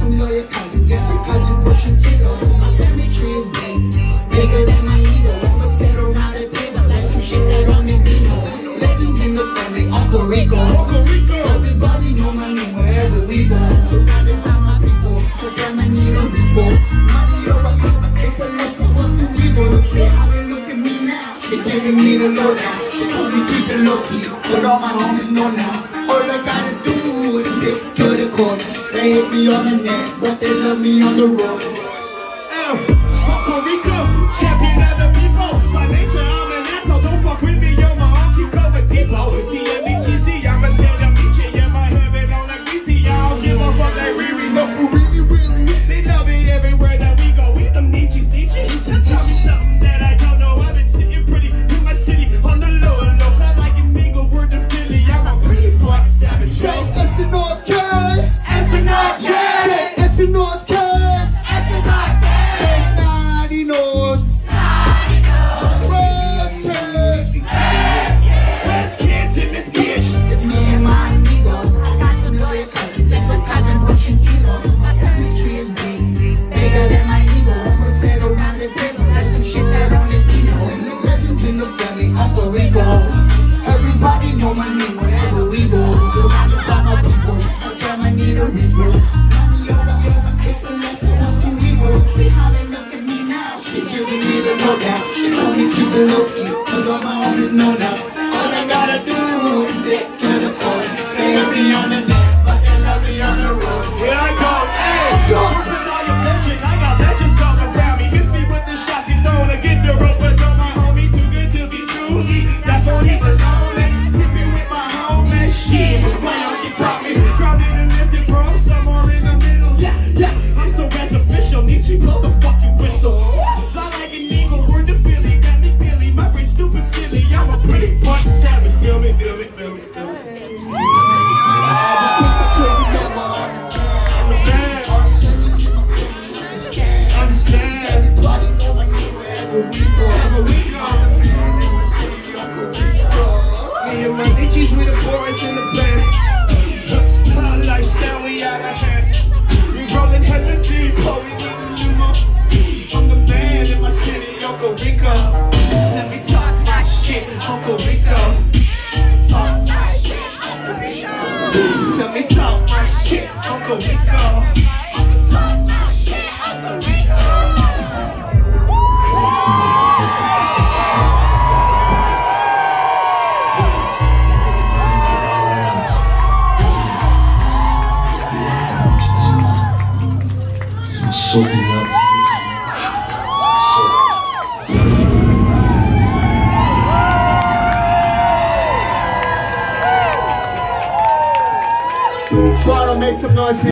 some loyal cousins and some cousins pushing kilos. My family tree is big, bigger than my ego. I'ma sit around the table like some shit that only we know. Legends in the family, Uncle Rico. Uncle Rico. Everybody know my name wherever we go. Surrounded by my people, so damn I need a refill. Money over power, it's a lesson what to evil. Say how they look at me now, they giving me the lowdown. She told me keep it low key, but all my homies know now. All I gotta do is stick to the corner. They hate me on the net, but they love me on the road. Uh, Puerto Rico, champion of the people. By nature, S keep low key, cause all my homies know now. All I gotta do is stick to the core. They hate me on the net, but they love me on the road. Here I go, hey! go. Personal legend, I got legends all around me. Miss me with the shots he throw to get the rope, but don't my homie too good to be true. That's all he belong. Sipping with my homie, shit. My uncle taught me, grounded and lifted, bro. Somewhere in the middle, yeah, yeah. I'm so as official, Nietzsche, blow the Uncle Rico. Me and my with the boys in the lifestyle, we out of hand. We we a limo. I'm the man in my city, Uncle Rico. Let me talk my shit, Uncle Rico. Talk my shit, Uncle Rico. Let me talk my shit, Uncle Rico. Talk my shit, Uncle Rico. Soaking up. Try to make some noise.